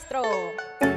maestro.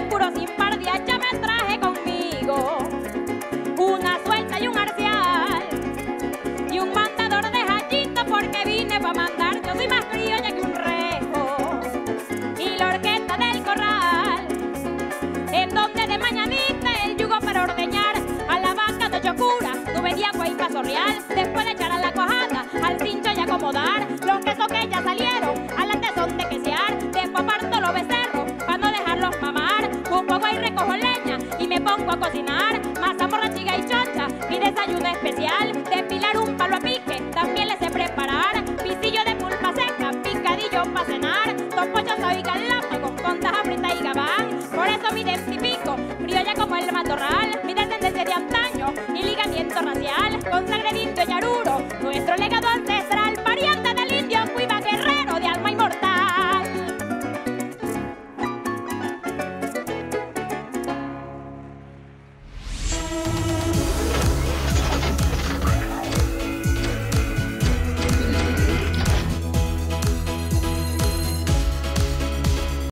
vínculo sin par de hacha me traje conmigo. Una suelta y un arcial y un mandador de hachita porque vine para mandar. me pongo a cocinar. Mazamorra, chiga y chocha, mi desayuno especial, depilar un palo a pique, también le sé preparar, pisillo de pulpa seca, picadillo para cenar, topocho soy galápago, con taja frita y gabán, por eso me identifico, criolla como el matorral, mi descendencia de antaño y ligamiento racial, con sangre de Ñaruro, nuestro legado